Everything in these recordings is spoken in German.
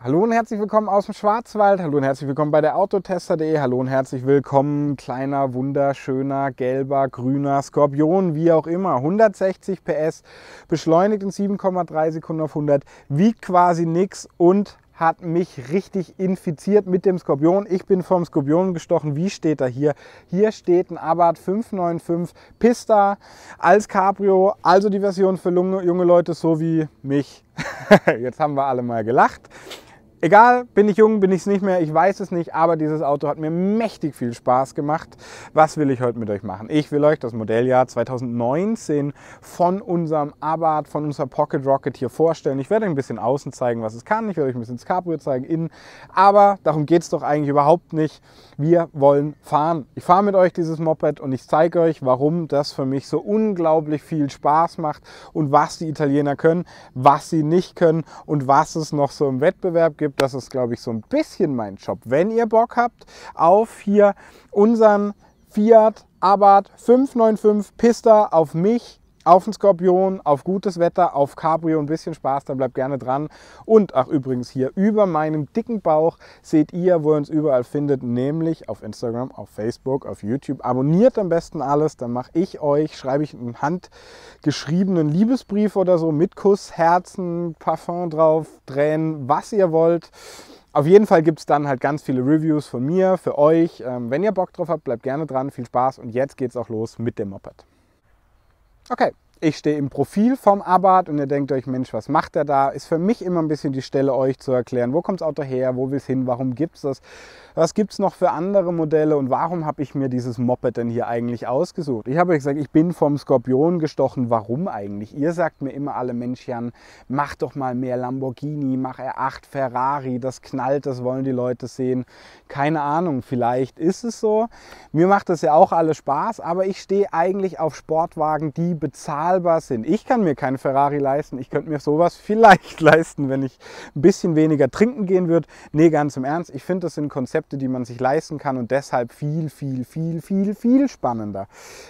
Hallo und herzlich willkommen aus dem Schwarzwald. Hallo und herzlich willkommen bei der Autotester.de. Hallo und herzlich willkommen, kleiner, wunderschöner, gelber, grüner Skorpion, wie auch immer. 160 PS, beschleunigt in 7,3 Sekunden auf 100, wiegt quasi nichts und hat mich richtig infiziert mit dem Skorpion. Ich bin vom Skorpion gestochen. Wie steht da hier? Hier steht ein Abarth 595 Pista als Cabrio, also die Version für junge Leute so wie mich. Jetzt haben wir alle mal gelacht. Egal, bin ich jung, bin ich es nicht mehr, ich weiß es nicht, aber dieses Auto hat mir mächtig viel Spaß gemacht. Was will ich heute mit euch machen? Ich will euch das Modelljahr 2019 von unserem Abarth, von unserer Pocket Rocket hier vorstellen. Ich werde euch ein bisschen außen zeigen, was es kann. Ich werde euch ein bisschen das Cabrio zeigen, innen. Aber darum geht es doch eigentlich überhaupt nicht. Wir wollen fahren. Ich fahre mit euch dieses Moped und ich zeige euch, warum das für mich so unglaublich viel Spaß macht und was die Italiener können, was sie nicht können und was es noch so im Wettbewerb gibt gibt. Das ist, glaube ich, so ein bisschen mein Job. Wenn ihr Bock habt auf hier unseren Fiat Abarth 595 Pista auf mich, auf den Skorpion, auf gutes Wetter, auf Cabrio, ein bisschen Spaß, dann bleibt gerne dran. Und ach übrigens hier über meinem dicken Bauch seht ihr, wo ihr uns überall findet, nämlich auf Instagram, auf Facebook, auf YouTube. Abonniert am besten alles, dann mache ich euch, schreibe ich einen handgeschriebenen Liebesbrief oder so mit Kuss, Herzen, Parfum drauf, Tränen, was ihr wollt. Auf jeden Fall gibt es dann halt ganz viele Reviews von mir, für euch. Ähm, wenn ihr Bock drauf habt, bleibt gerne dran. Viel Spaß und jetzt geht's auch los mit dem Moped. Okay, ich stehe im Profil vom Abarth und ihr denkt euch, Mensch, was macht er da? Ist für mich immer ein bisschen die Stelle, euch zu erklären, wo kommt das Auto her, wo will es hin, warum gibt es das, was gibt es noch für andere Modelle und warum habe ich mir dieses Moped denn hier eigentlich ausgesucht? Ich habe euch gesagt, ich bin vom Skorpion gestochen. Warum eigentlich? Ihr sagt mir immer alle Menschen, mach doch mal mehr Lamborghini, mach R8 Ferrari, das knallt, das wollen die Leute sehen. Keine Ahnung, vielleicht ist es so. Mir macht das ja auch alles Spaß, aber ich stehe eigentlich auf Sportwagen, die bezahlen bezahlbar sind. Ich kann mir keinen Ferrari leisten. Ich könnte mir sowas vielleicht leisten, wenn ich ein bisschen weniger trinken gehen würde. Nee, ganz im Ernst. Ich finde, das sind Konzepte, die man sich leisten kann und deshalb viel, viel, viel, viel, viel spannender.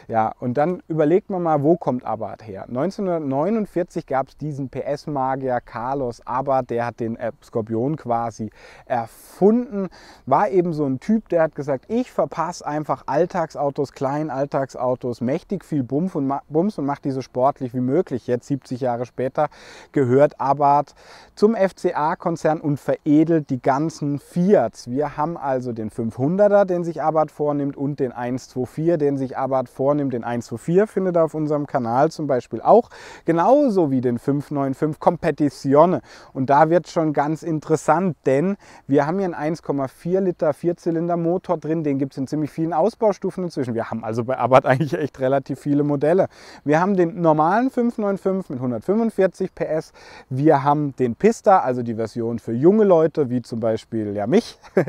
Ja, und dann überlegt man mal, wo kommt Abarth her? 1949 gab es diesen PS-Magier Carlos Abarth, der hat den Skorpion quasi erfunden. War eben so ein Typ, der hat gesagt, ich verpasse einfach Alltagsautos, kleinen Alltagsautos, mächtig viel Bums und, Bums und mache diese sportlich wie möglich. Jetzt 70 Jahre später gehört Abarth zum FCA-Konzern und veredelt die ganzen Fiats. Wir haben also den 500er, den sich Abarth vornimmt und den 124, den sich Abarth vornimmt. Den 124 findet ihr auf unserem Kanal zum Beispiel auch, genauso wie den 595 Competizione. Und da wird schon ganz interessant, denn wir haben hier einen 1,4 Liter Vierzylinder-Motor drin, den gibt es in ziemlich vielen Ausbaustufen inzwischen. Wir haben also bei Abarth eigentlich echt relativ viele Modelle. Wir haben den normalen 595 mit 145 PS. Wir haben den Pista, also die Version für junge Leute, wie zum Beispiel ja mich.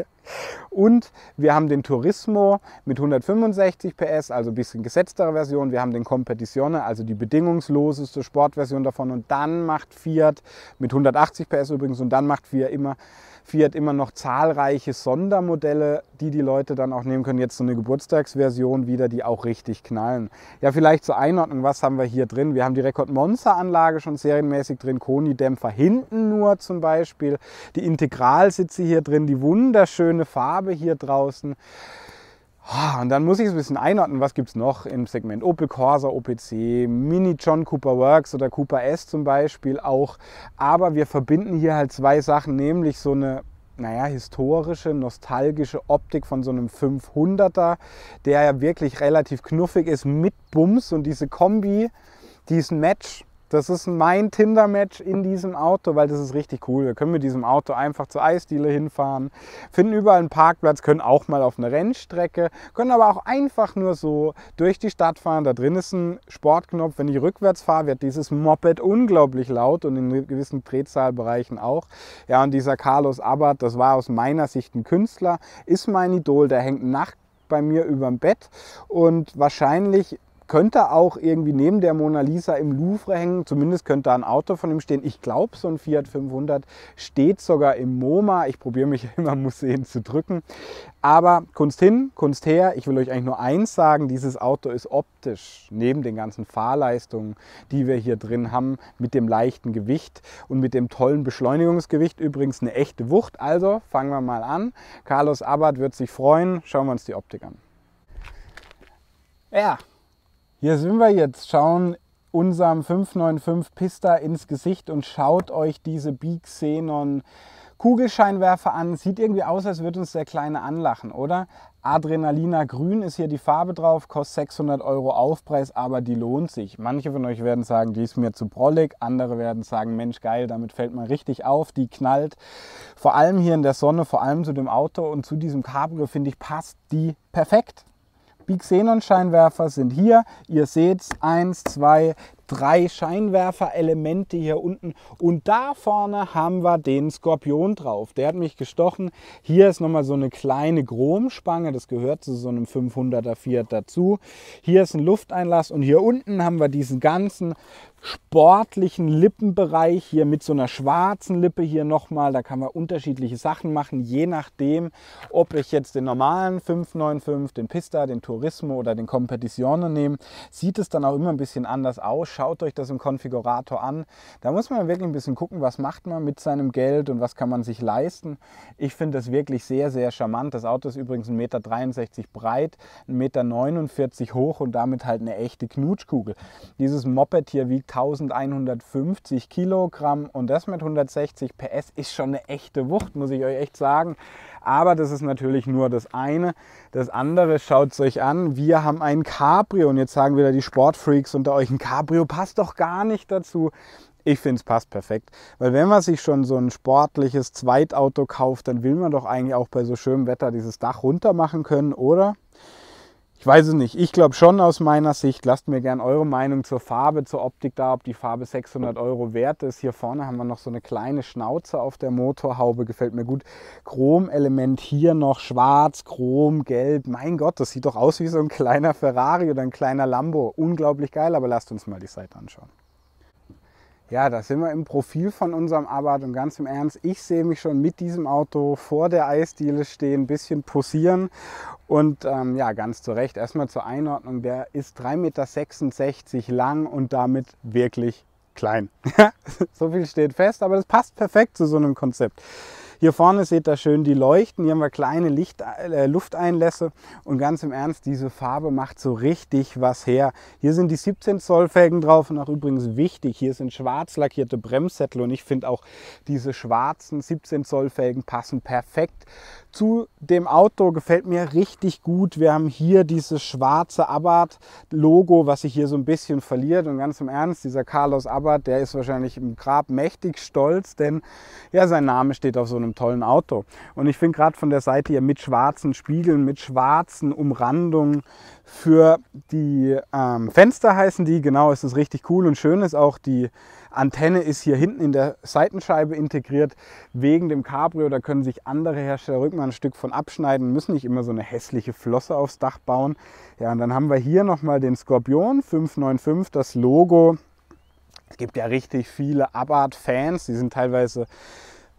Und wir haben den Turismo mit 165 PS, also ein bisschen gesetztere Version. Wir haben den Competizione, also die bedingungsloseste Sportversion davon. Und dann macht Fiat mit 180 PS übrigens und dann macht Fiat immer Fiat immer noch zahlreiche Sondermodelle, die die Leute dann auch nehmen können. Jetzt so eine Geburtstagsversion wieder, die auch richtig knallen. Ja, vielleicht zur Einordnung, was haben wir hier drin? Wir haben die Rekord Monza Anlage schon serienmäßig drin, Koni-Dämpfer hinten nur zum Beispiel, die Integralsitze hier drin, die wunderschöne Farbe hier draußen. Ah, und dann muss ich es ein bisschen einordnen, was gibt es noch im Segment Opel Corsa, OPC, Mini John Cooper Works oder Cooper S zum Beispiel auch. Aber wir verbinden hier halt zwei Sachen, nämlich so eine naja, historische, nostalgische Optik von so einem 500er, der ja wirklich relativ knuffig ist mit Bums und diese Kombi, diesen Match, das ist mein Tinder-Match in diesem Auto, weil das ist richtig cool. Wir können mit diesem Auto einfach zur Eisdiele hinfahren, finden überall einen Parkplatz, können auch mal auf eine Rennstrecke, können aber auch einfach nur so durch die Stadt fahren. Da drin ist ein Sportknopf. Wenn ich rückwärts fahre, wird dieses Moped unglaublich laut und in gewissen Drehzahlbereichen auch. Ja, und dieser Carlos Abbott, das war aus meiner Sicht ein Künstler, ist mein Idol. Der hängt nackt bei mir über dem Bett und wahrscheinlich könnte auch irgendwie neben der Mona Lisa im Louvre hängen. Zumindest könnte da ein Auto von ihm stehen. Ich glaube, so ein Fiat 500 steht sogar im MoMA. Ich probiere mich immer Museen zu drücken. Aber Kunst hin, Kunst her. Ich will euch eigentlich nur eins sagen. Dieses Auto ist optisch, neben den ganzen Fahrleistungen, die wir hier drin haben, mit dem leichten Gewicht und mit dem tollen Beschleunigungsgewicht übrigens eine echte Wucht. Also fangen wir mal an. Carlos Abbott wird sich freuen. Schauen wir uns die Optik an. Ja, hier sind wir jetzt, schauen unserem 595 Pista ins Gesicht und schaut euch diese Big Xenon Kugelscheinwerfer an. Sieht irgendwie aus, als würde uns der Kleine anlachen, oder? Adrenalina Grün ist hier die Farbe drauf, kostet 600 Euro Aufpreis, aber die lohnt sich. Manche von euch werden sagen, die ist mir zu prollig, andere werden sagen, Mensch geil, damit fällt man richtig auf, die knallt. Vor allem hier in der Sonne, vor allem zu dem Auto und zu diesem Cabrio, finde ich, passt die perfekt. Die Xenon-Scheinwerfer sind hier. Ihr seht eins, zwei, drei Scheinwerferelemente hier unten und da vorne haben wir den Skorpion drauf. Der hat mich gestochen. Hier ist nochmal so eine kleine Chromspange, das gehört zu so einem 500er Fiat dazu. Hier ist ein Lufteinlass und hier unten haben wir diesen ganzen sportlichen Lippenbereich hier mit so einer schwarzen Lippe hier nochmal. Da kann man unterschiedliche Sachen machen, je nachdem, ob ich jetzt den normalen 595, den Pista, den Turismo oder den Competizione nehme, sieht es dann auch immer ein bisschen anders aus. Schaut euch das im Konfigurator an. Da muss man wirklich ein bisschen gucken, was macht man mit seinem Geld und was kann man sich leisten. Ich finde das wirklich sehr, sehr charmant. Das Auto ist übrigens 1,63 Meter breit, 1,49 Meter hoch und damit halt eine echte Knutschkugel. Dieses Moped hier wiegt 1150 Kilogramm und das mit 160 PS ist schon eine echte Wucht, muss ich euch echt sagen. Aber das ist natürlich nur das eine. Das andere, schaut es euch an, wir haben ein Cabrio und jetzt sagen wieder die Sportfreaks unter euch, ein Cabrio passt doch gar nicht dazu. Ich finde es passt perfekt, weil wenn man sich schon so ein sportliches Zweitauto kauft, dann will man doch eigentlich auch bei so schönem Wetter dieses Dach runter machen können, oder? Ich weiß es nicht. Ich glaube schon aus meiner Sicht. Lasst mir gerne eure Meinung zur Farbe, zur Optik da, ob die Farbe 600 Euro wert ist. Hier vorne haben wir noch so eine kleine Schnauze auf der Motorhaube. Gefällt mir gut. Chromelement hier noch schwarz, chrom, gelb. Mein Gott, das sieht doch aus wie so ein kleiner Ferrari oder ein kleiner Lambo. Unglaublich geil, aber lasst uns mal die Seite anschauen. Ja, da sind wir im Profil von unserem Abarth und ganz im Ernst, ich sehe mich schon mit diesem Auto vor der Eisdiele stehen, ein bisschen posieren und ähm, ja, ganz zu Recht, erstmal zur Einordnung, der ist 3,66 Meter lang und damit wirklich klein. so viel steht fest, aber das passt perfekt zu so einem Konzept. Hier vorne seht ihr schön die Leuchten. Hier haben wir kleine Licht, äh, Lufteinlässe. Und ganz im Ernst, diese Farbe macht so richtig was her. Hier sind die 17 Zoll Felgen drauf und auch übrigens wichtig, hier sind schwarz lackierte Bremssättel und ich finde auch diese schwarzen 17 Zoll Felgen passen perfekt zu dem Auto gefällt mir richtig gut. Wir haben hier dieses schwarze Abarth-Logo, was sich hier so ein bisschen verliert. Und ganz im Ernst, dieser Carlos Abarth, der ist wahrscheinlich im Grab mächtig stolz, denn ja, sein Name steht auf so einem tollen Auto. Und ich finde gerade von der Seite hier mit schwarzen Spiegeln, mit schwarzen Umrandungen für die ähm, Fenster heißen die. Genau, ist es richtig cool und schön ist auch die Antenne ist hier hinten in der Seitenscheibe integriert. Wegen dem Cabrio, da können sich andere Hersteller rück ein Stück von abschneiden, müssen nicht immer so eine hässliche Flosse aufs Dach bauen. Ja, und dann haben wir hier nochmal den Skorpion 595, das Logo. Es gibt ja richtig viele Abarth-Fans, die sind teilweise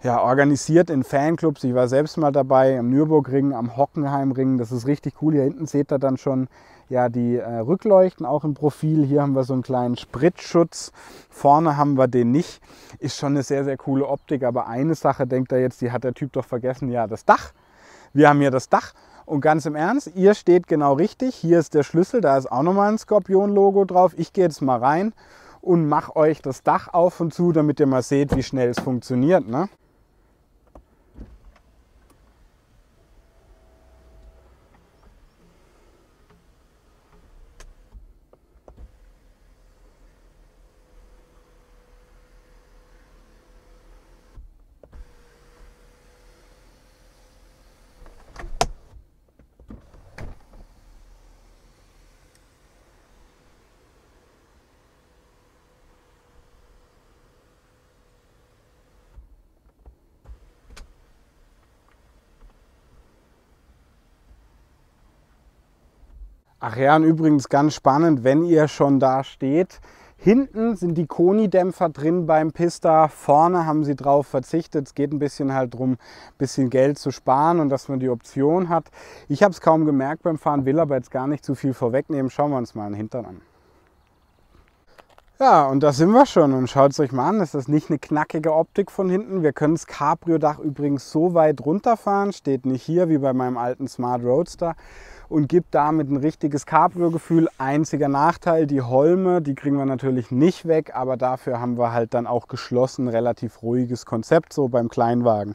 ja, organisiert in Fanclubs. Ich war selbst mal dabei am Nürburgring, am Hockenheimring. Das ist richtig cool. Hier hinten seht ihr dann schon ja, die äh, Rückleuchten auch im Profil. Hier haben wir so einen kleinen Spritzschutz. Vorne haben wir den nicht. Ist schon eine sehr, sehr coole Optik. Aber eine Sache denkt er jetzt, die hat der Typ doch vergessen. Ja, das Dach. Wir haben hier das Dach. Und ganz im Ernst, ihr steht genau richtig. Hier ist der Schlüssel. Da ist auch nochmal ein Skorpion-Logo drauf. Ich gehe jetzt mal rein und mache euch das Dach auf und zu, damit ihr mal seht, wie schnell es funktioniert. Ne? Ach ja, und übrigens ganz spannend, wenn ihr schon da steht, Hinten sind die Koni-Dämpfer drin beim Pista. Vorne haben sie drauf verzichtet. Es geht ein bisschen halt darum, ein bisschen Geld zu sparen und dass man die Option hat. Ich habe es kaum gemerkt beim Fahren, will aber jetzt gar nicht zu viel vorwegnehmen. Schauen wir uns mal den Hintern an. Ja, und da sind wir schon. Und schaut es euch mal an, das ist nicht eine knackige Optik von hinten. Wir können das Cabrio-Dach übrigens so weit runterfahren, steht nicht hier wie bei meinem alten Smart Roadster und gibt damit ein richtiges Cabrio-Gefühl. Einziger Nachteil, die Holme, die kriegen wir natürlich nicht weg, aber dafür haben wir halt dann auch geschlossen, relativ ruhiges Konzept so beim Kleinwagen.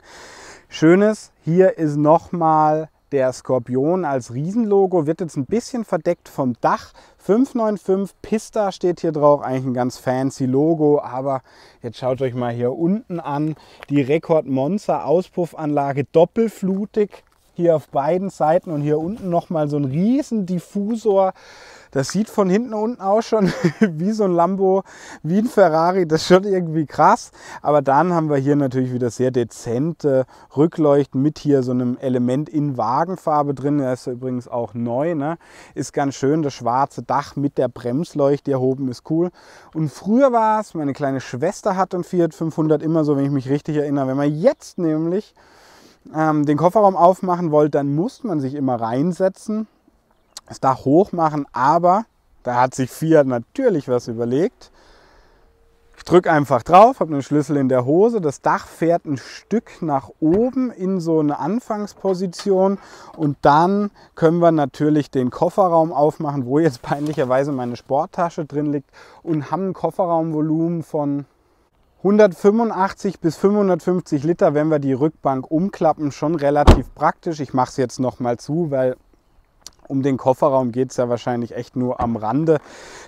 Schönes, hier ist nochmal der Skorpion als Riesenlogo wird jetzt ein bisschen verdeckt vom Dach. 595 Pista steht hier drauf, eigentlich ein ganz fancy Logo, aber jetzt schaut euch mal hier unten an, die Rekord Monster Auspuffanlage doppelflutig hier auf beiden Seiten und hier unten nochmal so ein riesen Diffusor. Das sieht von hinten unten aus schon wie so ein Lambo, wie ein Ferrari. Das ist schon irgendwie krass. Aber dann haben wir hier natürlich wieder sehr dezente Rückleuchten mit hier so einem Element in Wagenfarbe drin. Der ist übrigens auch neu. Ne? Ist ganz schön. Das schwarze Dach mit der Bremsleuchte hier oben ist cool. Und früher war es, meine kleine Schwester hat einen Fiat 500 immer so, wenn ich mich richtig erinnere. Wenn man jetzt nämlich ähm, den Kofferraum aufmachen wollt, dann muss man sich immer reinsetzen, das Dach hoch machen, aber da hat sich Fiat natürlich was überlegt. Ich drücke einfach drauf, habe einen Schlüssel in der Hose, das Dach fährt ein Stück nach oben in so eine Anfangsposition und dann können wir natürlich den Kofferraum aufmachen, wo jetzt peinlicherweise meine Sporttasche drin liegt und haben ein Kofferraumvolumen von 185 bis 550 Liter, wenn wir die Rückbank umklappen, schon relativ praktisch. Ich mache es jetzt noch mal zu, weil um den Kofferraum geht es ja wahrscheinlich echt nur am Rande.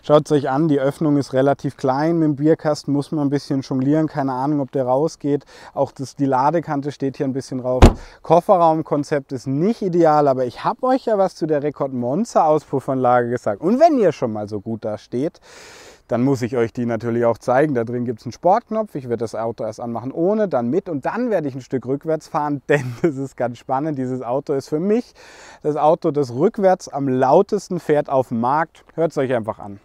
Schaut es euch an, die Öffnung ist relativ klein. Mit dem Bierkasten muss man ein bisschen jonglieren. Keine Ahnung, ob der rausgeht. Auch das, die Ladekante steht hier ein bisschen drauf. Kofferraumkonzept ist nicht ideal, aber ich habe euch ja was zu der Rekord Monster Auspuffanlage gesagt. Und wenn ihr schon mal so gut da steht, dann muss ich euch die natürlich auch zeigen. Da drin gibt es einen Sportknopf. Ich werde das Auto erst anmachen ohne, dann mit und dann werde ich ein Stück rückwärts fahren, denn das ist ganz spannend. Dieses Auto ist für mich das Auto, das rückwärts am lautesten fährt auf dem Markt. Hört es euch einfach an.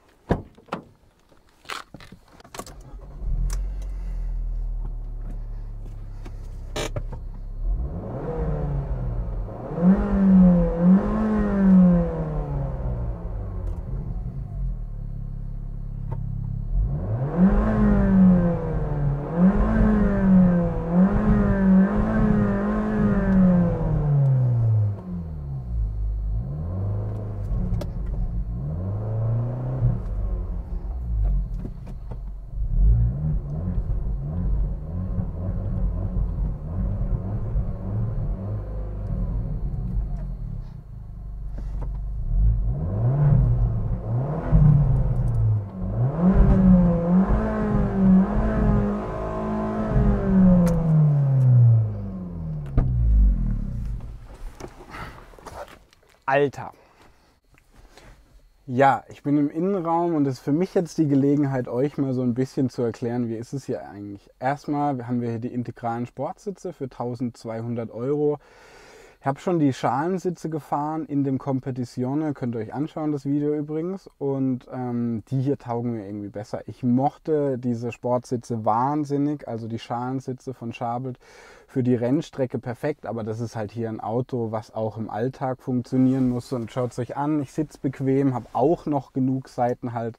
Alter. Ja, ich bin im Innenraum und es ist für mich jetzt die Gelegenheit, euch mal so ein bisschen zu erklären, wie ist es hier eigentlich. Erstmal haben wir hier die integralen Sportsitze für 1200 Euro. Ich habe schon die Schalensitze gefahren in dem Competizione, könnt ihr euch anschauen, das Video übrigens. Und ähm, die hier taugen mir irgendwie besser. Ich mochte diese Sportsitze wahnsinnig, also die Schalensitze von Schabelt für die Rennstrecke perfekt, aber das ist halt hier ein Auto, was auch im Alltag funktionieren muss. Und schaut es euch an, ich sitze bequem, habe auch noch genug Seiten halt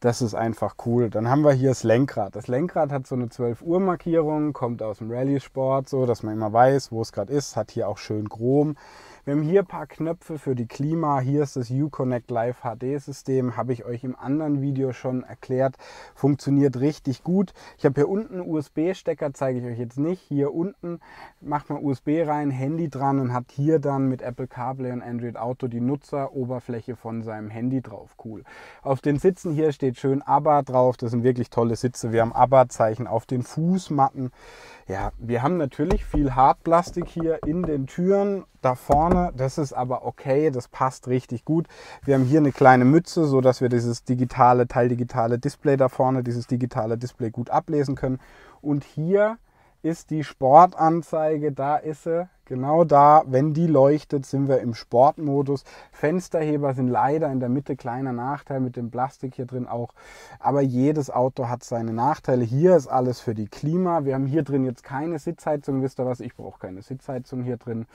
das ist einfach cool. Dann haben wir hier das Lenkrad. Das Lenkrad hat so eine 12 Uhr Markierung, kommt aus dem Rallye-Sport, so dass man immer weiß, wo es gerade ist. Hat hier auch schön Chrom. Wir haben hier ein paar Knöpfe für die Klima. Hier ist das Uconnect Live HD System. Habe ich euch im anderen Video schon erklärt. Funktioniert richtig gut. Ich habe hier unten USB-Stecker, zeige ich euch jetzt nicht. Hier unten macht man USB rein, Handy dran und hat hier dann mit Apple CarPlay und Android Auto die Nutzeroberfläche von seinem Handy drauf. Cool. Auf den Sitzen hier steht schön ABBA drauf. Das sind wirklich tolle Sitze. Wir haben ABBA-Zeichen auf den Fußmatten. Ja, wir haben natürlich viel Hartplastik hier in den Türen da vorne. Das ist aber okay, das passt richtig gut. Wir haben hier eine kleine Mütze, so dass wir dieses digitale, teildigitale Display da vorne, dieses digitale Display gut ablesen können. Und hier ist die Sportanzeige, da ist sie Genau da, wenn die leuchtet, sind wir im Sportmodus. Fensterheber sind leider in der Mitte kleiner Nachteil mit dem Plastik hier drin auch. Aber jedes Auto hat seine Nachteile. Hier ist alles für die Klima. Wir haben hier drin jetzt keine Sitzheizung. Wisst ihr was? Ich brauche keine Sitzheizung hier drin.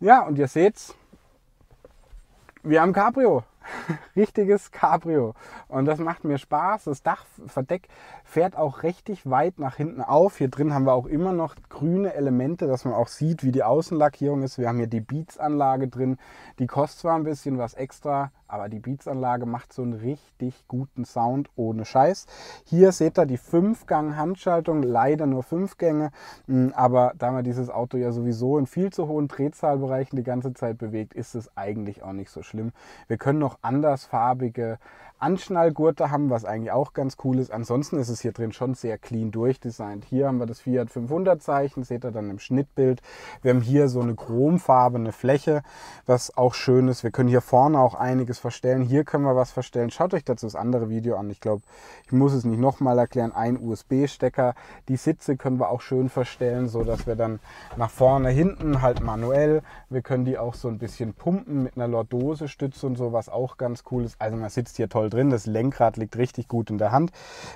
Ja, und ihr seht's. Wir haben Cabrio. richtiges Cabrio. Und das macht mir Spaß. Das Dachverdeck fährt auch richtig weit nach hinten auf. Hier drin haben wir auch immer noch grüne Elemente, dass man auch sieht, wie die Außenlackierung ist. Wir haben hier die Beats-Anlage drin. Die kostet zwar ein bisschen was extra, aber die Beats-Anlage macht so einen richtig guten Sound ohne Scheiß. Hier seht ihr die 5-Gang-Handschaltung, leider nur 5 Gänge, hm, aber da man dieses Auto ja sowieso in viel zu hohen Drehzahlbereichen die ganze Zeit bewegt, ist es eigentlich auch nicht so schlimm. Wir können noch andersfarbige Anschnallgurte haben, was eigentlich auch ganz cool ist. Ansonsten ist es hier drin schon sehr clean durchdesignt. Hier haben wir das Fiat 500 Zeichen, seht ihr dann im Schnittbild. Wir haben hier so eine chromfarbene Fläche, was auch schön ist. Wir können hier vorne auch einiges verstellen. Hier können wir was verstellen. Schaut euch dazu das andere Video an. Ich glaube, ich muss es nicht nochmal erklären. Ein USB-Stecker. Die Sitze können wir auch schön verstellen, so dass wir dann nach vorne, hinten halt manuell. Wir können die auch so ein bisschen pumpen mit einer Lordose-Stütze und so, was auch ganz cool ist. Also man sitzt hier toll voll drin. Das Lenkrad liegt richtig gut in der Hand.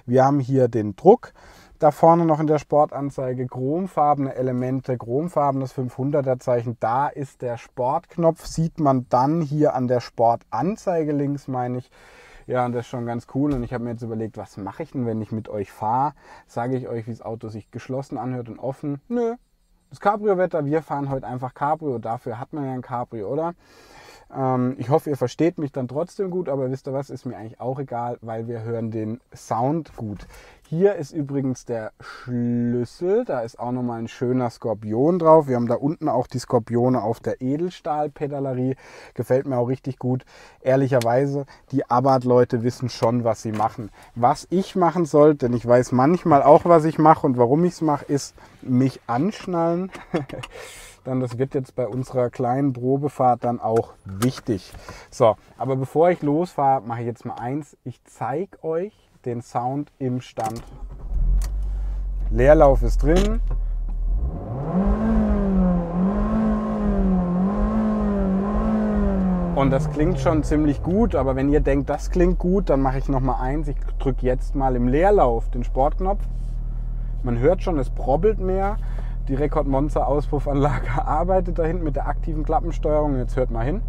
Wir haben hier den Druck. Da vorne noch in der Sportanzeige chromfarbene Elemente, chromfarbenes 500er Zeichen. Da ist der Sportknopf, sieht man dann hier an der Sportanzeige links, meine ich. Ja, und das ist schon ganz cool. Und ich habe mir jetzt überlegt, was mache ich denn, wenn ich mit euch fahre? Sage ich euch, wie das Auto sich geschlossen anhört und offen? Nö. Das Cabrio-Wetter, wir fahren heute einfach Cabrio. Dafür hat man ja ein Cabrio, oder? Ähm, ich hoffe, ihr versteht mich dann trotzdem gut, aber wisst ihr was, ist mir eigentlich auch egal, weil wir hören den Sound gut. Hier ist übrigens der Schlüssel, da ist auch nochmal ein schöner Skorpion drauf. Wir haben da unten auch die Skorpione auf der Edelstahlpedalerie, gefällt mir auch richtig gut. Ehrlicherweise, die Abarth-Leute wissen schon, was sie machen. Was ich machen soll, denn ich weiß manchmal auch, was ich mache und warum ich es mache, ist mich anschnallen. dann das wird jetzt bei unserer kleinen Probefahrt dann auch wichtig. So, aber bevor ich losfahre, mache ich jetzt mal eins. Ich zeige euch den Sound im Stand. Leerlauf ist drin. Und das klingt schon ziemlich gut, aber wenn ihr denkt, das klingt gut, dann mache ich noch mal eins. Ich drücke jetzt mal im Leerlauf den Sportknopf. Man hört schon, es probbelt mehr. Die Rekord Monster Auspuffanlage arbeitet da hinten mit der aktiven Klappensteuerung. Jetzt hört mal hin.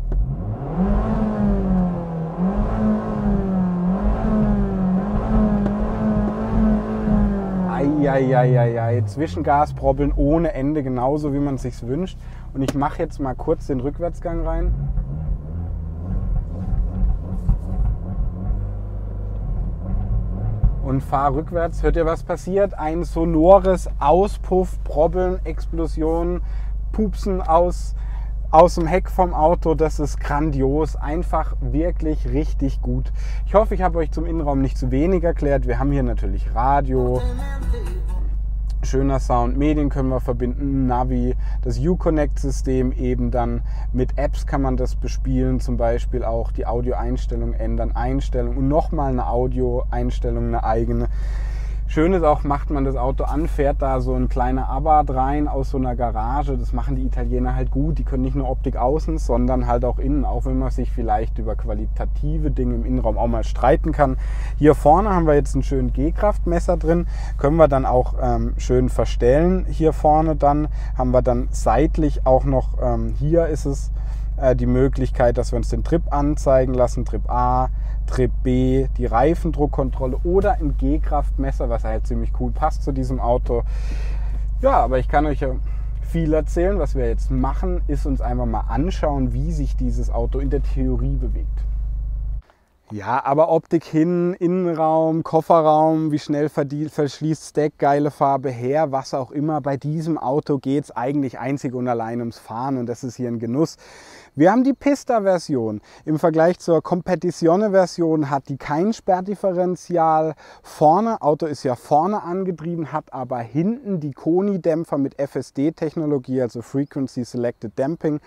Eieieiei, Zwischengasprobbeln ohne Ende, genauso wie man es sich wünscht. Und ich mache jetzt mal kurz den Rückwärtsgang rein. und fahre rückwärts. Hört ihr, was passiert? Ein sonores Auspuff, Probbeln, Explosion, Pupsen aus, aus dem Heck vom Auto. Das ist grandios. Einfach wirklich richtig gut. Ich hoffe, ich habe euch zum Innenraum nicht zu wenig erklärt. Wir haben hier natürlich Radio, schöner Sound, Medien können wir verbinden, Navi, das Uconnect-System eben dann mit Apps kann man das bespielen, zum Beispiel auch die Audioeinstellung ändern, Einstellung und nochmal eine Audioeinstellung, eine eigene. Schön ist auch, macht man das Auto an, fährt da so ein kleiner Abarth rein aus so einer Garage. Das machen die Italiener halt gut. Die können nicht nur Optik außen, sondern halt auch innen, auch wenn man sich vielleicht über qualitative Dinge im Innenraum auch mal streiten kann. Hier vorne haben wir jetzt einen schönen G-Kraftmesser drin. Können wir dann auch ähm, schön verstellen. Hier vorne dann haben wir dann seitlich auch noch, ähm, hier ist es äh, die Möglichkeit, dass wir uns den Trip anzeigen lassen, Trip A, Trip B, die Reifendruckkontrolle oder ein G-Kraftmesser, was halt ziemlich cool passt zu diesem Auto. Ja, aber ich kann euch viel erzählen. Was wir jetzt machen, ist uns einfach mal anschauen, wie sich dieses Auto in der Theorie bewegt. Ja, aber Optik hin, Innenraum, Kofferraum, wie schnell verschließt Stack, geile Farbe her, was auch immer. Bei diesem Auto geht es eigentlich einzig und allein ums Fahren und das ist hier ein Genuss. Wir haben die Pista-Version. Im Vergleich zur Competizione-Version hat die kein Sperrdifferential vorne. Auto ist ja vorne angetrieben, hat aber hinten die Koni-Dämpfer mit FSD-Technologie, also Frequency Selected Damping.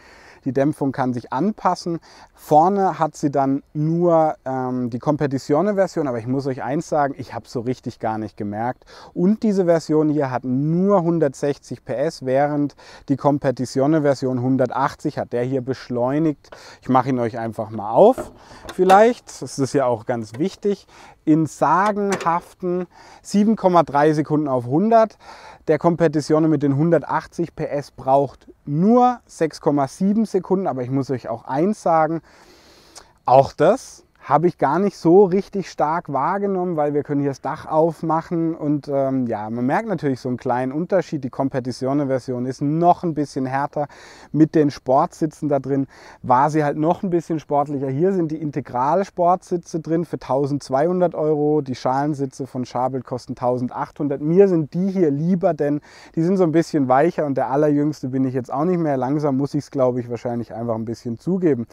Die Dämpfung kann sich anpassen. Vorne hat sie dann nur äh, ähm, die Competizione-Version, aber ich muss euch eins sagen, ich habe so richtig gar nicht gemerkt. Und diese Version hier hat nur 160 PS, während die Competizione-Version 180 hat. Der hier beschleunigt. Ich mache ihn euch einfach mal auf, vielleicht. Das ist ja auch ganz wichtig. In sagenhaften 7,3 Sekunden auf 100. Der Competizione mit den 180 PS braucht nur 6,7 Sekunden, aber ich muss euch auch eins sagen, auch das habe ich gar nicht so richtig stark wahrgenommen, weil wir können hier das Dach aufmachen und ähm, ja, man merkt natürlich so einen kleinen Unterschied. Die Competizione-Version ist noch ein bisschen härter mit den Sportsitzen da drin. War sie halt noch ein bisschen sportlicher. Hier sind die Integral-Sportsitze drin für 1200 Euro. Die Schalensitze von Schabel kosten 1800. Mir sind die hier lieber, denn die sind so ein bisschen weicher und der allerjüngste bin ich jetzt auch nicht mehr. Langsam muss ich es, glaube ich, wahrscheinlich einfach ein bisschen zugeben.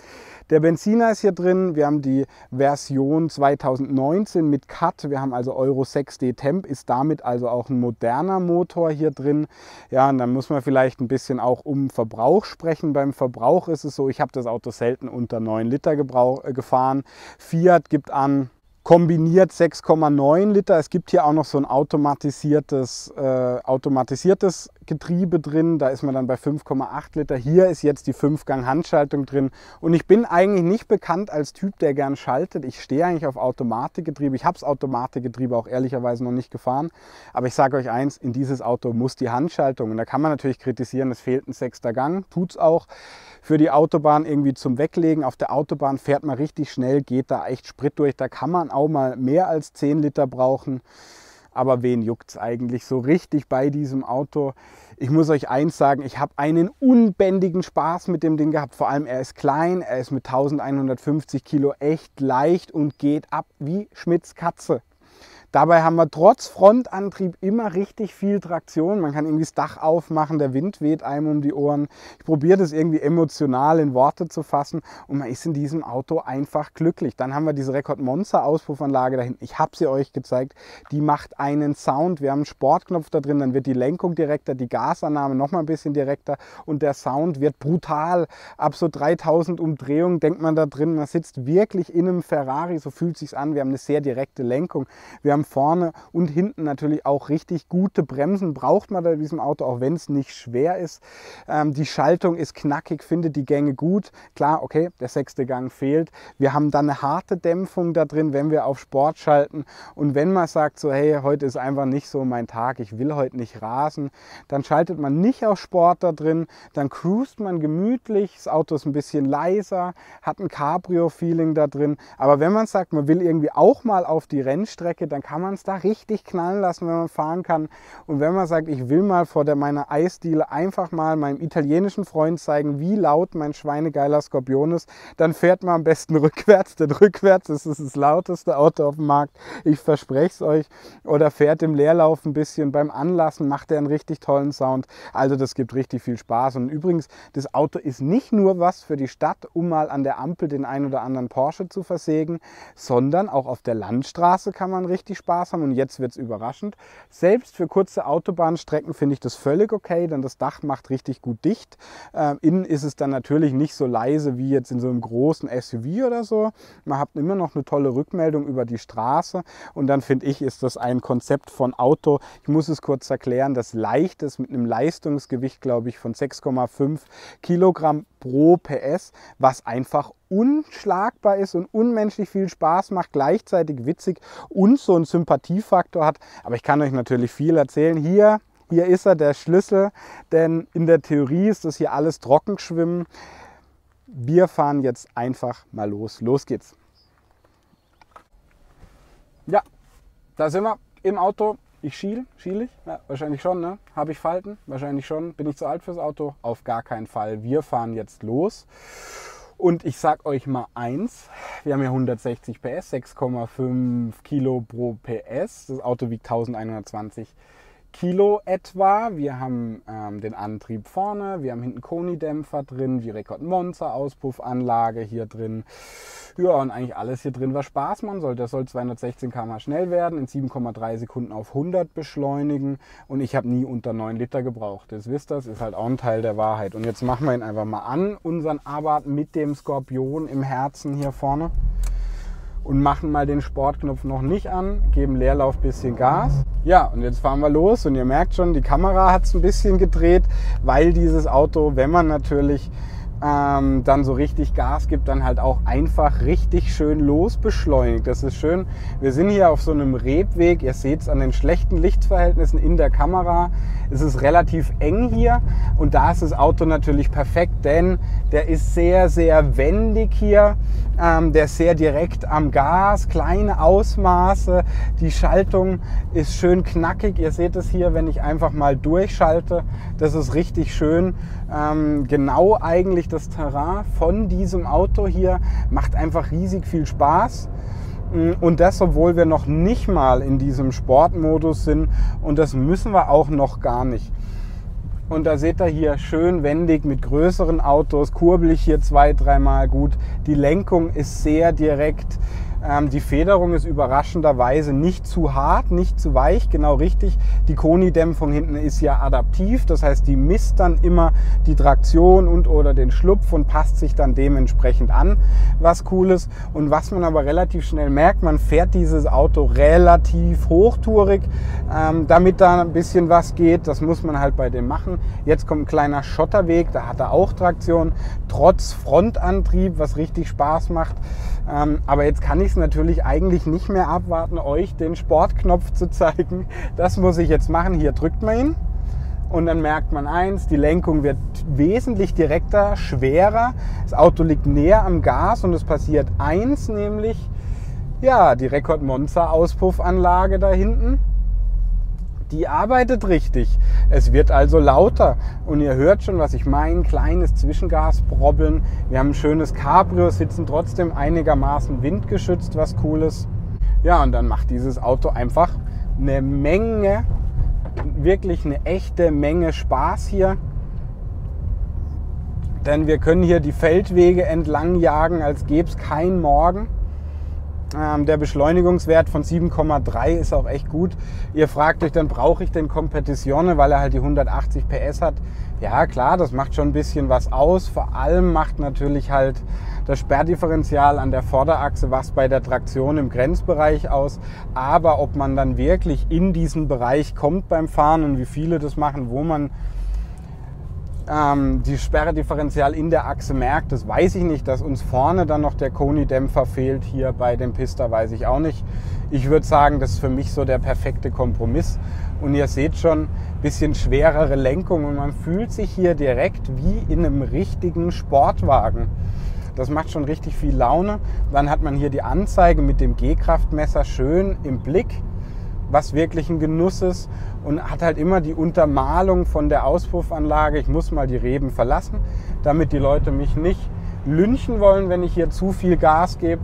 Der Benziner ist hier drin. Wir haben die Version 2019 mit Cut. Wir haben also Euro 6D Temp, ist damit also auch ein moderner Motor hier drin. Ja, und dann muss man vielleicht ein bisschen auch um Verbrauch sprechen. Beim Verbrauch ist es so, ich habe das Auto selten unter 9 Liter äh, gefahren. Fiat gibt an kombiniert 6,9 Liter. Es gibt hier auch noch so ein automatisiertes, äh, automatisiertes Getriebe drin. Da ist man dann bei 5,8 Liter. Hier ist jetzt die 5-Gang-Handschaltung drin. Und ich bin eigentlich nicht bekannt als Typ, der gern schaltet. Ich stehe eigentlich auf Automatikgetriebe. Ich habe das Automatikgetriebe auch ehrlicherweise noch nicht gefahren. Aber ich sage euch eins, in dieses Auto muss die Handschaltung. Und da kann man natürlich kritisieren, es fehlt ein sechster Gang. Tut es auch für die Autobahn irgendwie zum Weglegen. Auf der Autobahn fährt man richtig schnell, geht da echt Sprit durch. Da kann man auch mal mehr als 10 Liter brauchen. Aber wen juckt es eigentlich so richtig bei diesem Auto? Ich muss euch eins sagen, ich habe einen unbändigen Spaß mit dem Ding gehabt. Vor allem, er ist klein, er ist mit 1150 Kilo echt leicht und geht ab wie Schmitz Katze. Dabei haben wir trotz Frontantrieb immer richtig viel Traktion. Man kann irgendwie das Dach aufmachen, der Wind weht einem um die Ohren. Ich probiere das irgendwie emotional in Worte zu fassen und man ist in diesem Auto einfach glücklich. Dann haben wir diese Rekord Monster Auspuffanlage da hinten. Ich habe sie euch gezeigt. Die macht einen Sound. Wir haben einen Sportknopf da drin, dann wird die Lenkung direkter, die Gasannahme noch mal ein bisschen direkter und der Sound wird brutal. Ab so 3000 Umdrehungen denkt man da drin, man sitzt wirklich in einem Ferrari, so fühlt sich an. Wir haben eine sehr direkte Lenkung. Wir haben haben vorne und hinten natürlich auch richtig gute Bremsen, braucht man bei diesem Auto, auch wenn es nicht schwer ist. Ähm, die Schaltung ist knackig, findet die Gänge gut. Klar, okay, der sechste Gang fehlt. Wir haben dann eine harte Dämpfung da drin, wenn wir auf Sport schalten. Und wenn man sagt, so hey, heute ist einfach nicht so mein Tag, ich will heute nicht rasen, dann schaltet man nicht auf Sport da drin, dann cruist man gemütlich, das Auto ist ein bisschen leiser, hat ein Cabrio-Feeling da drin. Aber wenn man sagt, man will irgendwie auch mal auf die Rennstrecke, dann kann kann man es da richtig knallen lassen, wenn man fahren kann. Und wenn man sagt, ich will mal vor der meiner Eisdiele einfach mal meinem italienischen Freund zeigen, wie laut mein schweinegeiler Skorpion ist, dann fährt man am besten rückwärts, denn rückwärts ist es das lauteste Auto auf dem Markt. Ich verspreche es euch. Oder fährt im Leerlauf ein bisschen. Beim Anlassen macht er einen richtig tollen Sound. Also das gibt richtig viel Spaß. Und übrigens, das Auto ist nicht nur was für die Stadt, um mal an der Ampel den ein oder anderen Porsche zu versägen, sondern auch auf der Landstraße kann man richtig Spaß haben und jetzt wird es überraschend. Selbst für kurze Autobahnstrecken finde ich das völlig okay, denn das Dach macht richtig gut dicht. Ähm, innen ist es dann natürlich nicht so leise wie jetzt in so einem großen SUV oder so. Man hat immer noch eine tolle Rückmeldung über die Straße und dann finde ich, ist das ein Konzept von Auto. Ich muss es kurz erklären, das leicht ist mit einem Leistungsgewicht, glaube ich, von 6,5 Kilogramm pro PS, was einfach unschlagbar ist und unmenschlich viel Spaß macht, gleichzeitig witzig und so einen Sympathiefaktor hat. Aber ich kann euch natürlich viel erzählen. Hier, hier ist er, der Schlüssel, denn in der Theorie ist das hier alles Trockenschwimmen. Wir fahren jetzt einfach mal los. Los geht's. Ja, da sind wir im Auto. Ich schiel, schiel ich? Ja, wahrscheinlich schon, ne? Habe ich Falten? Wahrscheinlich schon. Bin ich zu alt fürs Auto? Auf gar keinen Fall. Wir fahren jetzt los. Und ich sag euch mal eins, wir haben ja 160 PS, 6,5 Kilo pro PS. Das Auto wiegt 1120 Kilo etwa. Wir haben ähm, den Antrieb vorne, wir haben hinten Koni-Dämpfer drin, wie Rekord Monza Auspuffanlage hier drin. Ja, und eigentlich alles hier drin, was Spaß machen soll. Das soll 216 km schnell werden, in 7,3 Sekunden auf 100 beschleunigen. Und ich habe nie unter 9 Liter gebraucht. Das wisst ihr, das ist halt auch ein Teil der Wahrheit. Und jetzt machen wir ihn einfach mal an, unseren Abarth mit dem Skorpion im Herzen hier vorne. Und machen mal den Sportknopf noch nicht an, geben Leerlauf bisschen Gas. Ja, und jetzt fahren wir los und ihr merkt schon, die Kamera hat es ein bisschen gedreht, weil dieses Auto, wenn man natürlich ähm, dann so richtig Gas gibt, dann halt auch einfach richtig schön losbeschleunigt. Das ist schön. Wir sind hier auf so einem Rebweg. Ihr seht es an den schlechten Lichtverhältnissen in der Kamera. Es ist relativ eng hier und da ist das Auto natürlich perfekt, denn der ist sehr, sehr wendig hier. Ähm, der ist sehr direkt am Gas, kleine Ausmaße. Die Schaltung ist schön knackig. Ihr seht es hier, wenn ich einfach mal durchschalte. Das ist richtig schön. Ähm, genau eigentlich das Terrain von diesem Auto hier macht einfach riesig viel Spaß. Mm, und das, obwohl wir noch nicht mal in diesem Sportmodus sind. Und das müssen wir auch noch gar nicht. Und da seht ihr hier schön wendig mit größeren Autos, kurbel ich hier zwei, dreimal gut. Die Lenkung ist sehr direkt. Ähm, die Federung ist überraschenderweise nicht zu hart, nicht zu weich, genau richtig. Die Koni-Dämpfung hinten ist ja adaptiv, das heißt, die misst dann immer die Traktion und oder den Schlupf und passt sich dann dementsprechend an, was cool ist. Und was man aber relativ schnell merkt, man fährt dieses Auto relativ hochtourig, ähm, damit da ein bisschen was geht. Das muss man halt bei dem machen. Jetzt kommt ein kleiner Schotterweg, da hat er auch Traktion, trotz Frontantrieb, was richtig Spaß macht. Ähm, aber jetzt kann ich es natürlich eigentlich nicht mehr abwarten, euch den Sportknopf zu zeigen. Das muss ich jetzt machen. Hier drückt man ihn. Und dann merkt man eins, die Lenkung wird wesentlich direkter, schwerer. Das Auto liegt näher am Gas und es passiert eins, nämlich ja, die Rekord Monza Auspuffanlage da hinten die arbeitet richtig. Es wird also lauter. Und ihr hört schon, was ich meine. Kleines Zwischengasprobbeln. Wir haben ein schönes Cabrio, sitzen trotzdem einigermaßen windgeschützt, was cool ist. Ja, und dann macht dieses Auto einfach eine Menge, wirklich eine echte Menge Spaß hier. Denn wir können hier die Feldwege entlang jagen, als gäbe es keinen Morgen. Ähm, der Beschleunigungswert von 7,3 ist auch echt gut. Ihr fragt euch, dann brauche ich den Competizione, weil er halt die 180 PS hat. Ja, klar, das macht schon ein bisschen was aus. Vor allem macht natürlich halt das Sperrdifferential an der Vorderachse was bei der Traktion im Grenzbereich aus. Aber ob man dann wirklich in diesen Bereich kommt beim Fahren und wie viele das machen, wo man ähm, die Sperredifferential in der Achse merkt. Das weiß ich nicht. Dass uns vorne dann noch der Koni-Dämpfer fehlt hier bei dem Pista, weiß ich auch nicht. Ich würde sagen, das ist für mich so der perfekte Kompromiss. Und ihr seht schon, bisschen schwerere Lenkung und man fühlt sich hier direkt wie in einem richtigen Sportwagen. Das macht schon richtig viel Laune. Dann hat man hier die Anzeige mit dem G-Kraftmesser schön im Blick was wirklich ein Genuss ist und hat halt immer die Untermalung von der Auspuffanlage. Ich muss mal die Reben verlassen, damit die Leute mich nicht lynchen wollen, wenn ich hier zu viel Gas gebe.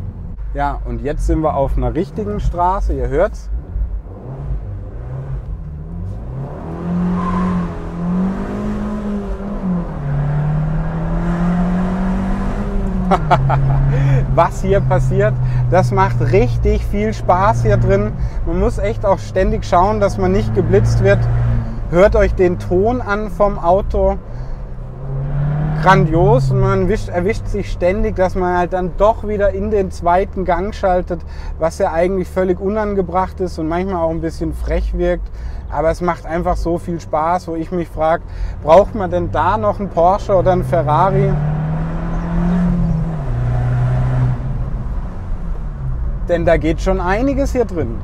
Ja, und jetzt sind wir auf einer richtigen Straße, ihr hört's. was hier passiert. Das macht richtig viel Spaß hier drin. Man muss echt auch ständig schauen, dass man nicht geblitzt wird. Hört euch den Ton an vom Auto. Grandios und man erwischt, erwischt sich ständig, dass man halt dann doch wieder in den zweiten Gang schaltet, was ja eigentlich völlig unangebracht ist und manchmal auch ein bisschen frech wirkt. Aber es macht einfach so viel Spaß, wo ich mich frage, braucht man denn da noch einen Porsche oder einen Ferrari? Denn da geht schon einiges hier drin.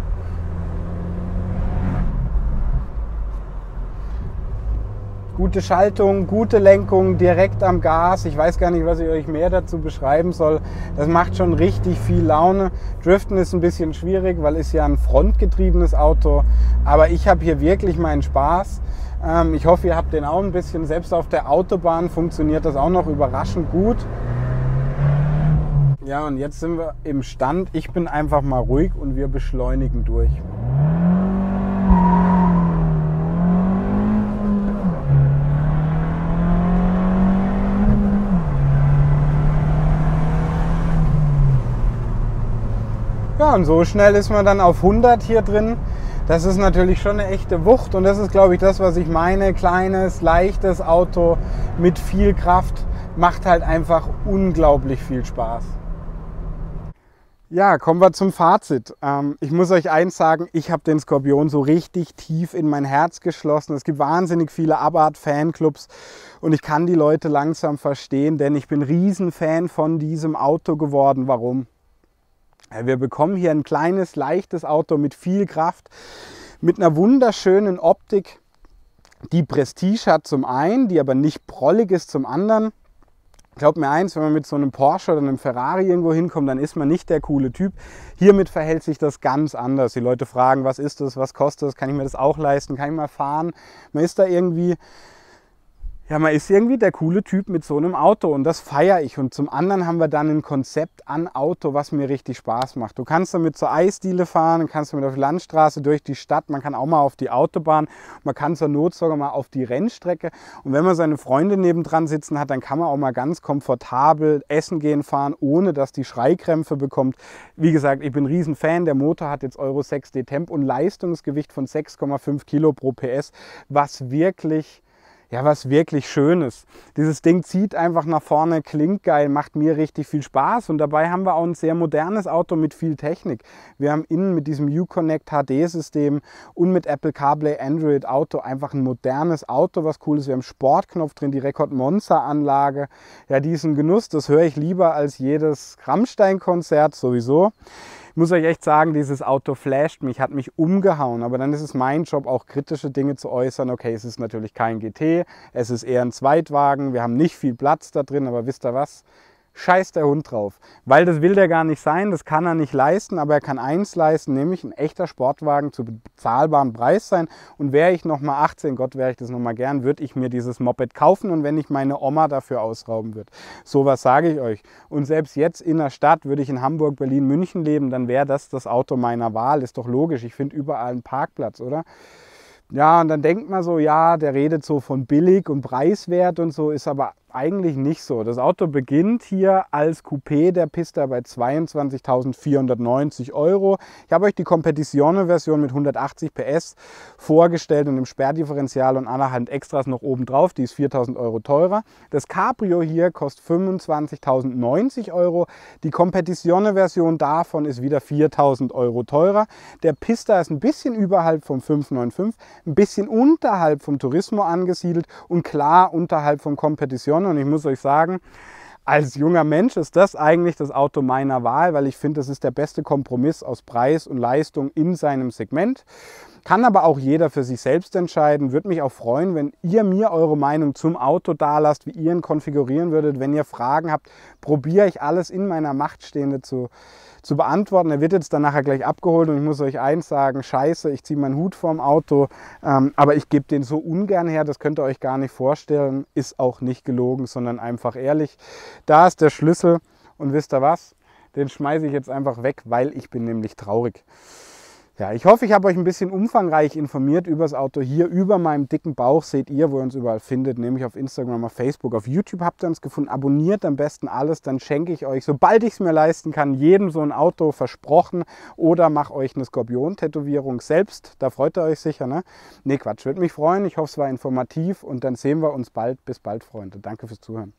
Gute Schaltung, gute Lenkung, direkt am Gas. Ich weiß gar nicht, was ich euch mehr dazu beschreiben soll. Das macht schon richtig viel Laune. Driften ist ein bisschen schwierig, weil es ja ein frontgetriebenes Auto. Aber ich habe hier wirklich meinen Spaß. Ähm, ich hoffe, ihr habt den auch ein bisschen. Selbst auf der Autobahn funktioniert das auch noch überraschend gut. Ja, und jetzt sind wir im Stand. Ich bin einfach mal ruhig und wir beschleunigen durch. Ja, und so schnell ist man dann auf 100 hier drin. Das ist natürlich schon eine echte Wucht und das ist, glaube ich, das, was ich meine. Kleines, leichtes Auto mit viel Kraft macht halt einfach unglaublich viel Spaß. Ja, kommen wir zum Fazit. Ähm, ich muss euch eins sagen, ich habe den Skorpion so richtig tief in mein Herz geschlossen. Es gibt wahnsinnig viele Abarth-Fanclubs und ich kann die Leute langsam verstehen, denn ich bin Riesenfan von diesem Auto geworden. Warum? Wir bekommen hier ein kleines, leichtes Auto mit viel Kraft, mit einer wunderschönen Optik, die Prestige hat zum einen, die aber nicht prollig ist zum anderen. Glaubt mir eins, wenn man mit so einem Porsche oder einem Ferrari irgendwo hinkommt, dann ist man nicht der coole Typ. Hiermit verhält sich das ganz anders. Die Leute fragen, was ist das, was kostet das, kann ich mir das auch leisten, kann ich mal fahren. Man ist da irgendwie ja, man ist irgendwie der coole Typ mit so einem Auto und das feiere ich. Und zum anderen haben wir dann ein Konzept an Auto, was mir richtig Spaß macht. Du kannst damit zur Eisdiele fahren, kannst damit auf die Landstraße durch die Stadt, man kann auch mal auf die Autobahn, man kann zur Not sogar mal auf die Rennstrecke. Und wenn man seine Freunde nebendran sitzen hat, dann kann man auch mal ganz komfortabel essen gehen fahren, ohne dass die Schreikrämpfe bekommt. Wie gesagt, ich bin ein Riesenfan. Der Motor hat jetzt Euro 6D Temp und Leistungsgewicht von 6,5 Kilo pro PS, was wirklich ja, was wirklich Schönes. Dieses Ding zieht einfach nach vorne, klingt geil, macht mir richtig viel Spaß und dabei haben wir auch ein sehr modernes Auto mit viel Technik. Wir haben innen mit diesem Uconnect HD-System und mit Apple CarPlay Android Auto einfach ein modernes Auto, was cool ist. Wir haben Sportknopf drin, die Rekord Monza Anlage. Ja, diesen Genuss, das höre ich lieber als jedes Rammstein-Konzert sowieso. Ich muss euch echt sagen, dieses Auto flasht mich, hat mich umgehauen. Aber dann ist es mein Job, auch kritische Dinge zu äußern. Okay, es ist natürlich kein GT, es ist eher ein Zweitwagen. Wir haben nicht viel Platz da drin, aber wisst ihr was? Scheiß der Hund drauf. Weil das will der gar nicht sein, das kann er nicht leisten, aber er kann eins leisten, nämlich ein echter Sportwagen zu bezahlbarem Preis sein. Und wäre ich nochmal 18, Gott wäre ich das nochmal gern, würde ich mir dieses Moped kaufen und wenn ich meine Oma dafür ausrauben würde. So was sage ich euch. Und selbst jetzt in der Stadt würde ich in Hamburg, Berlin, München leben, dann wäre das das Auto meiner Wahl. Ist doch logisch, ich finde überall einen Parkplatz, oder? Ja, und dann denkt man so, ja, der redet so von billig und preiswert und so, ist aber eigentlich nicht so. Das Auto beginnt hier als Coupé der Pista bei 22.490 Euro. Ich habe euch die Competizione-Version mit 180 PS vorgestellt und im Sperrdifferential und allerhand Extras noch oben drauf. Die ist 4.000 Euro teurer. Das Cabrio hier kostet 25.090 Euro. Die Competizione-Version davon ist wieder 4.000 Euro teurer. Der Pista ist ein bisschen überhalb vom 595, ein bisschen unterhalb vom Turismo angesiedelt und klar unterhalb vom Competizione gewonnen und ich muss euch sagen, als junger Mensch ist das eigentlich das Auto meiner Wahl, weil ich finde, das ist der beste Kompromiss aus Preis und Leistung in seinem Segment. Kann aber auch jeder für sich selbst entscheiden. Würde mich auch freuen, wenn ihr mir eure Meinung zum Auto da lasst, wie ihr ihn konfigurieren würdet. Wenn ihr Fragen habt, probiere ich alles in meiner Macht Stehende zu, zu beantworten. Er wird jetzt dann nachher gleich abgeholt und ich muss euch eins sagen, scheiße, ich ziehe meinen Hut vorm Auto, ähm, aber ich gebe den so ungern her, das könnt ihr euch gar nicht vorstellen, ist auch nicht gelogen, sondern einfach ehrlich. Da ist der Schlüssel und wisst ihr was? Den schmeiße ich jetzt einfach weg, weil ich bin nämlich traurig. Ja, ich hoffe, ich habe euch ein bisschen umfangreich informiert über das Auto hier. Über meinem dicken Bauch seht ihr, wo ihr uns überall findet, nämlich auf Instagram, auf Facebook, auf YouTube habt ihr uns gefunden. Abonniert am besten alles, dann schenke ich euch, sobald ich es mir leisten kann, jedem so ein Auto versprochen oder mache euch eine Skorpion-Tätowierung selbst. Da freut ihr euch sicher, ne? Ne, Quatsch, würde mich freuen. Ich hoffe, es war informativ und dann sehen wir uns bald. Bis bald, Freunde. Danke fürs Zuhören.